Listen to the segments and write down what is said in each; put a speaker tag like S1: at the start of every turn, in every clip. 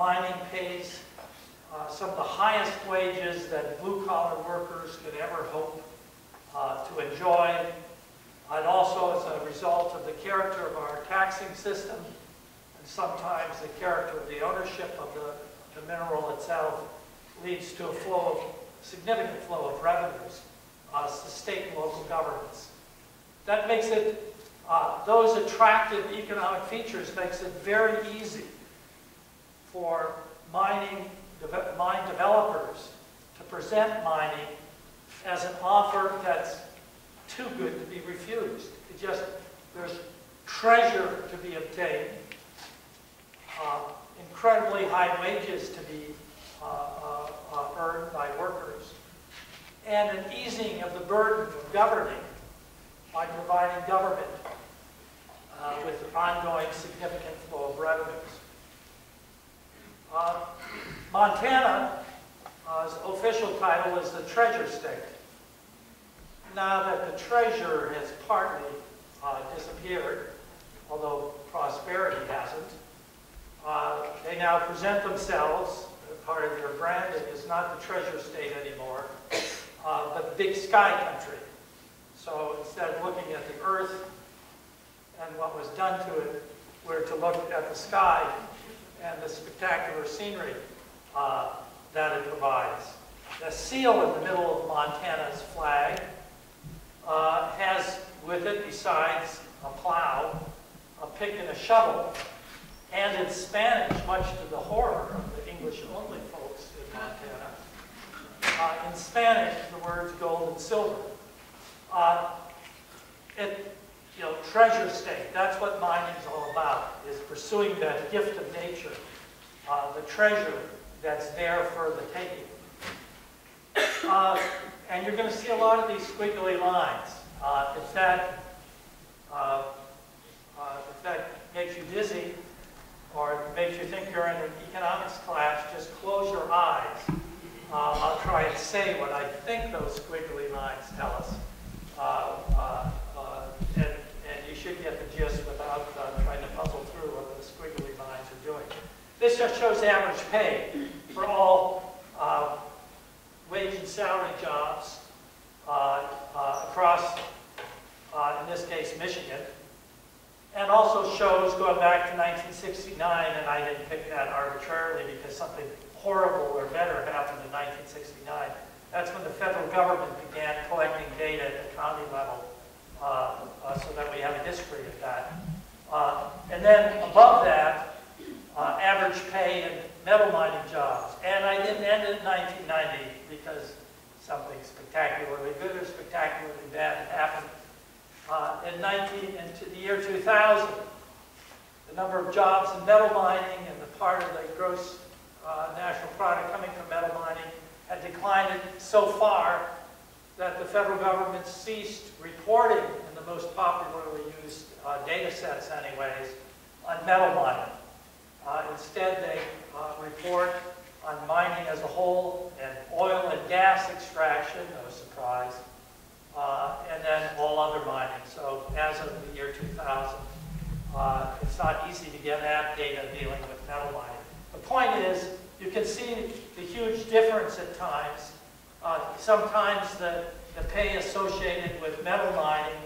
S1: mining pays uh, some of the highest wages that blue-collar workers could ever hope uh, to enjoy. And also as a result of the character of our taxing system, and sometimes the character of the ownership of the, the mineral itself, leads to a flow of, significant flow of revenues uh, to state and local governments. That makes it, uh, those attractive economic features makes it very easy for mining, mine developers to present mining as an offer that's too good to be refused. It just, there's treasure to be obtained, uh, incredibly high wages to be uh, uh, uh, earned by workers, and an easing of the burden of governing by providing government uh, with ongoing significant flow of revenues. Uh, Montana's official title is the Treasure State. Now that the treasure has partly uh, disappeared, although prosperity hasn't, uh, they now present themselves, part of their branding is not the treasure state anymore, uh, but big sky country. So instead of looking at the earth and what was done to it, we're to look at the sky and the spectacular scenery uh, that it provides. The seal in the middle of Montana's flag uh, has with it, besides a plow, a pick and a shovel, and in Spanish, much to the horror of the English-only folks in Montana, uh, in Spanish, the words gold and silver. Uh, it, you know, treasure state, that's what mining is all about, is pursuing that gift of nature, uh, the treasure that's there for the taking. Uh, and you're going to see a lot of these squiggly lines. Uh, if, that, uh, uh, if that makes you dizzy or makes you think you're in an economics class, just close your eyes. Uh, I'll try and say what I think those squiggly lines tell us. Uh, and, and, you should get the gist without trying to puzzle through what the squiggly lines are doing. This just shows average pay for all wage and salary jobs uh, uh, across, uh, in this case, Michigan. And also shows going back to 1969, and I didn't pick that arbitrarily because something horrible or better happened in 1969. That's when the federal government began collecting data at the county level uh, uh, so that we have a history of that. Uh, and then above that, average pay in metal mining jobs. And I didn't end it in 1990 because something spectacularly good or spectacularly bad happened. Uh, in 19, into the year 2000, the number of jobs in metal mining and the part of the gross uh, national product coming from metal mining had declined so far that the federal government ceased reporting in the most popularly used uh, data sets anyways on metal mining. Uh, instead, they uh, report on mining as a whole and oil and gas extraction, no surprise, uh, and then all other mining. So as of the year 2000, uh, it's not easy to get at data dealing with metal mining. The point is, you can see the huge difference at times. Uh, sometimes the, the pay associated with metal mining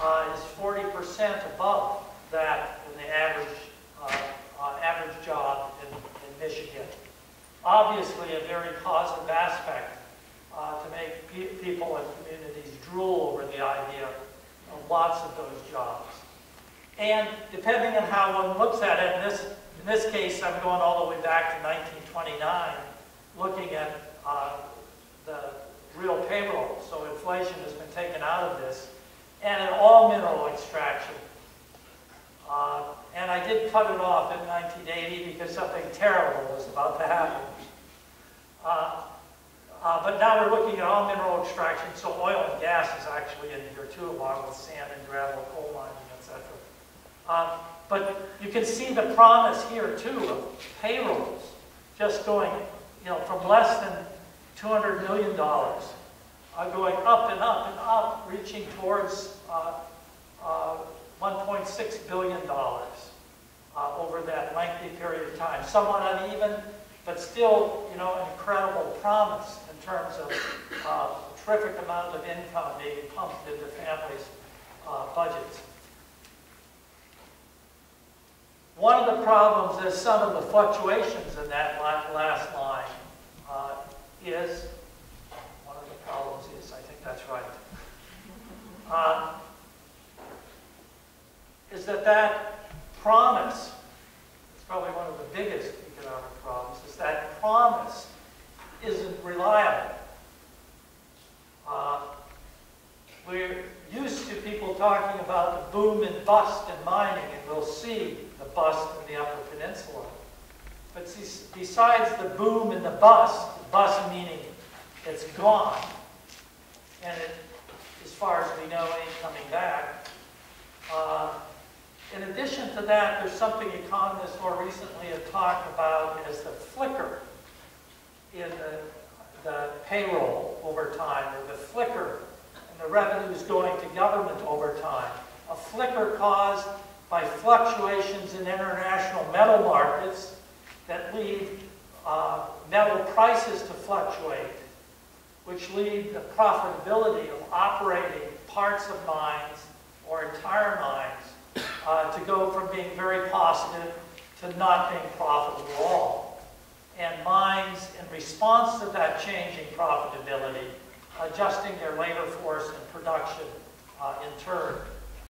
S1: uh, is 40% above that in the average, uh, uh, average job in, in Michigan obviously a very positive aspect uh, to make pe people and communities drool over the idea of lots of those jobs. And depending on how one looks at it, in this, in this case I'm going all the way back to 1929, looking at uh, the real payroll, so inflation has been taken out of this, and in all mineral extraction. Uh, and I did cut it off in 1980 because something terrible was about to happen. Uh, uh, but now we're looking at all mineral extraction, so oil and gas is actually in here too, along with sand and gravel, coal mining, etc. Uh, but you can see the promise here too of payrolls just going, you know, from less than $200 million, uh, going up and up and up, reaching towards uh, uh, $1.6 billion uh, over that lengthy period of time. Somewhat uneven, but still, you know, an incredible promise in terms of uh, terrific amount of income being pumped into families' uh, budgets. One of the problems is some of the fluctuations in that last line uh, is, one of the problems is, I think that's right, uh, that that promise, it's probably one of the biggest economic problems, is that promise isn't reliable. Uh, we're used to people talking about the boom and bust in mining, and we'll see the bust in the Upper Peninsula. But see, besides the boom and the bust, the bust meaning it's gone, and it, as far as we know, ain't coming back. Uh, in addition to that, there's something economists more recently have talked about as the flicker in the, the payroll over time, or the flicker in the revenues going to government over time. A flicker caused by fluctuations in international metal markets that lead uh, metal prices to fluctuate, which lead the profitability of operating parts of mines or entire mines uh, to go from being very positive to not being profitable at all. And mines, in response to that changing profitability, adjusting their labor force and production uh, in turn,